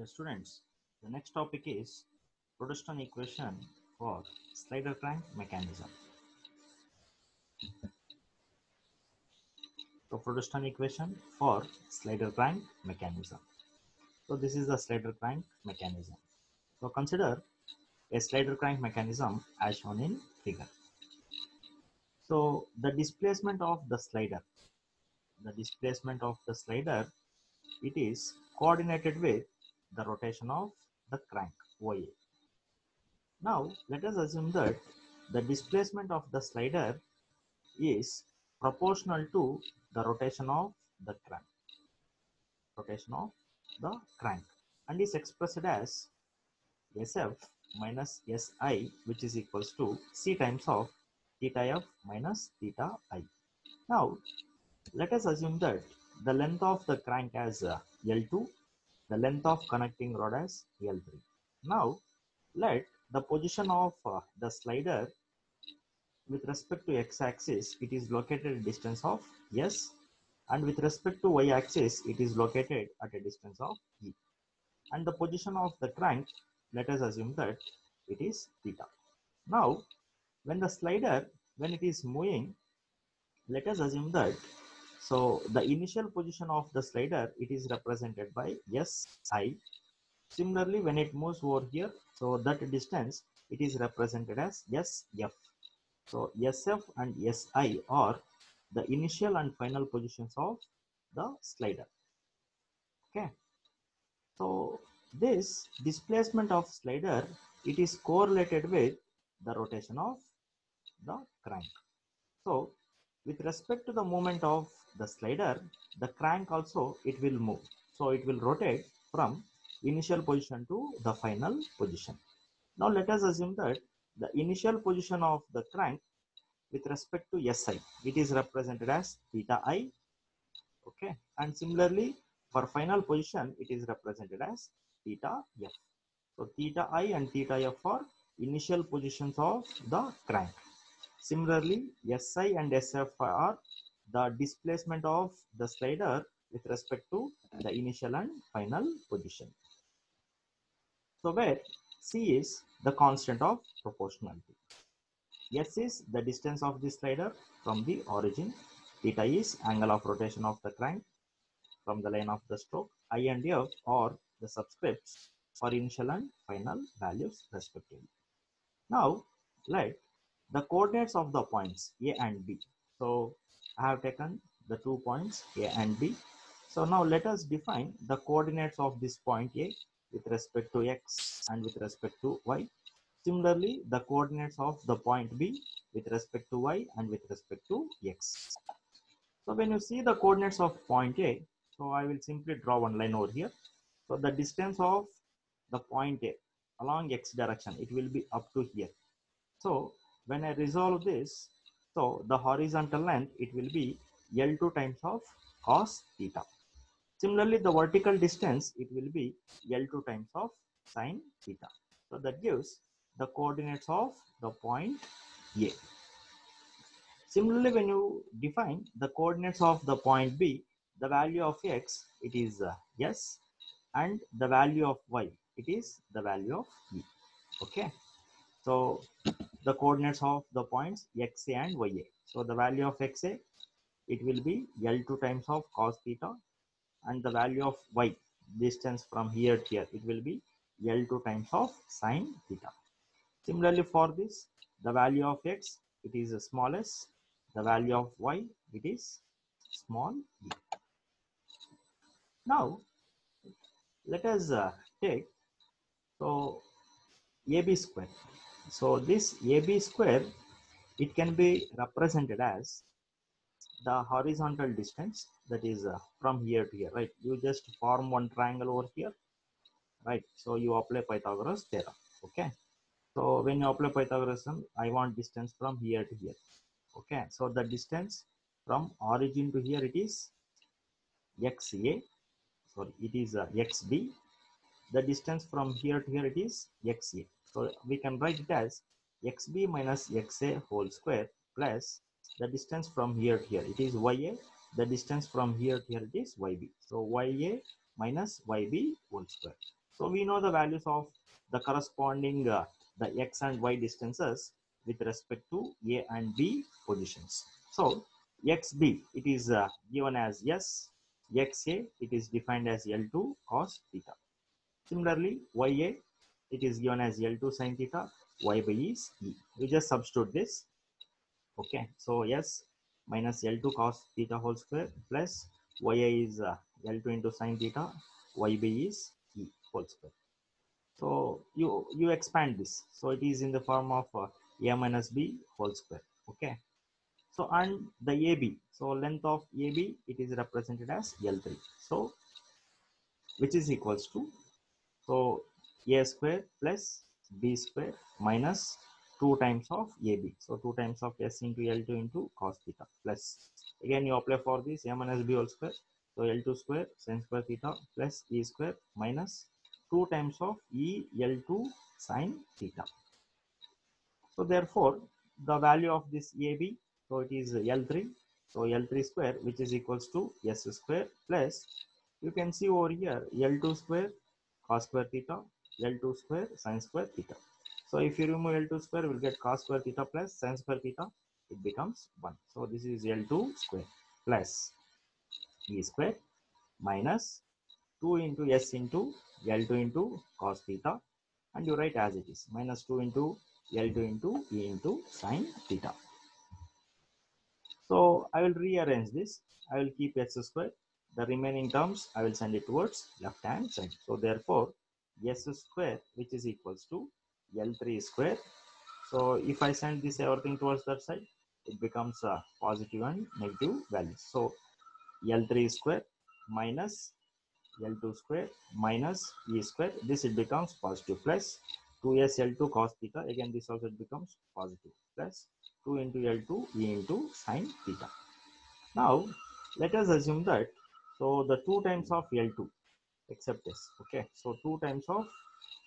Dear students, the next topic is Freudenstein equation for slider crank mechanism. So Freudenstein equation for slider crank mechanism. So this is the slider crank mechanism. So consider a slider crank mechanism as shown in figure. So the displacement of the slider, the displacement of the slider, it is coordinated with the rotation of the crank OA. Now let us assume that the displacement of the slider is proportional to the rotation of the crank. Rotation of the crank and is expressed as SF minus SI which is equals to C times of theta F minus theta I. Now let us assume that the length of the crank as uh, L2 the length of connecting rod as L3. Now, let the position of uh, the slider with respect to x-axis, it is located at a distance of S and with respect to y-axis, it is located at a distance of E. And the position of the crank, let us assume that it is theta. Now, when the slider, when it is moving, let us assume that so the initial position of the slider, it is represented by SI. Similarly, when it moves over here, so that distance, it is represented as SF. So SF and SI are the initial and final positions of the slider. Okay. So this displacement of slider, it is correlated with the rotation of the crank. So with respect to the movement of the slider, the crank also it will move. So it will rotate from initial position to the final position. Now let us assume that the initial position of the crank with respect to SI, it is represented as theta I. Okay. And similarly for final position, it is represented as theta F. So theta I and theta F are initial positions of the crank. Similarly, SI and SF are the displacement of the slider with respect to the initial and final position. So where C is the constant of proportionality. S is the distance of the slider from the origin. Theta is angle of rotation of the crank from the line of the stroke. I and F are the subscripts for initial and final values respectively. Now let the coordinates of the points A and B. So I have taken the two points A and B. So now let us define the coordinates of this point A with respect to X and with respect to Y. Similarly, the coordinates of the point B with respect to Y and with respect to X. So when you see the coordinates of point A, so I will simply draw one line over here. So the distance of the point A along X direction, it will be up to here. So when I resolve this, so the horizontal length, it will be L2 times of cos theta. Similarly, the vertical distance, it will be L2 times of sine theta. So that gives the coordinates of the point A. Similarly, when you define the coordinates of the point B, the value of X, it is uh, S and the value of Y, it is the value of E. Okay. So the coordinates of the points xa and ya. So the value of xa, it will be L2 times of cos theta and the value of y, distance from here to here, it will be L2 times of sine theta. Similarly for this, the value of x, it is the smallest, the value of y, it is small e. Now, let us uh, take, so AB square. So this AB square, it can be represented as the horizontal distance that is uh, from here to here, right? You just form one triangle over here, right? So you apply Pythagoras theorem, okay? So when you apply Pythagoras I want distance from here to here, okay? So the distance from origin to here, it is XA, sorry, it is uh, XB. The distance from here to here, it is XA. So we can write it as xb minus xa whole square plus the distance from here to here. It is ya. The distance from here to here it is yb. So ya minus yb whole square. So we know the values of the corresponding uh, the x and y distances with respect to A and B positions. So xb it is uh, given as s, xa it is defined as L2 cos theta. Similarly, ya it is given as L2 sin theta, y by is e. We just substitute this. Okay, so s minus L2 cos theta whole square plus ya is uh, L2 into sin theta, y by is e whole square. So you you expand this. So it is in the form of uh, a minus b whole square. Okay. So and the AB. So length of AB it is represented as L3. So which is equals to so a square plus b square minus 2 times of AB. So 2 times of S into L2 into cos theta plus again you apply for this a minus b whole square. So L2 square sin square theta plus E square minus 2 times of E L2 sin theta. So therefore the value of this AB so it is L3 so L3 square which is equals to S square plus you can see over here L2 square cos square theta L2 square sine square theta. So if you remove L2 square, we'll get cos square theta plus sine square theta. It becomes 1. So this is L2 square plus E square minus 2 into S into L2 into cos theta. And you write as it is minus 2 into L2 into E into sine theta. So I will rearrange this. I will keep S square. The remaining terms I will send it towards left hand side. So therefore S square which is equals to L3 square. So if I send this everything towards that side, it becomes a positive and negative values. So L3 square minus L2 square minus E square. This it becomes positive plus 2s L2 cos theta. Again, this also becomes positive plus 2 into L2 E into sine theta. Now, let us assume that so the 2 times of L2 except this. Okay so 2 times of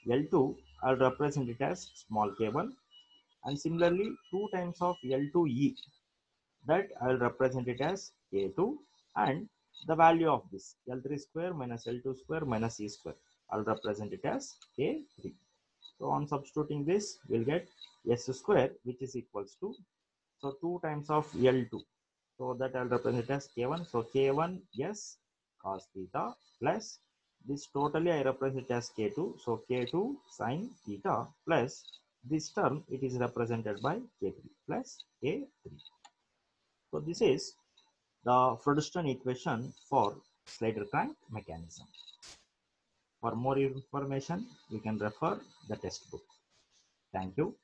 L2 I'll represent it as small k1 and similarly 2 times of L2E that I'll represent it as k2 and the value of this L3 square minus L2 square minus E square I'll represent it as k3 so on substituting this we'll get S square which is equals to so 2 times of L2 so that I'll represent as k1 so k1 yes cos theta plus this totally I represent as k2. So k2 sine theta plus this term it is represented by k3 plus k3. So this is the Freudenstein equation for slider crank mechanism. For more information, you can refer the textbook. Thank you.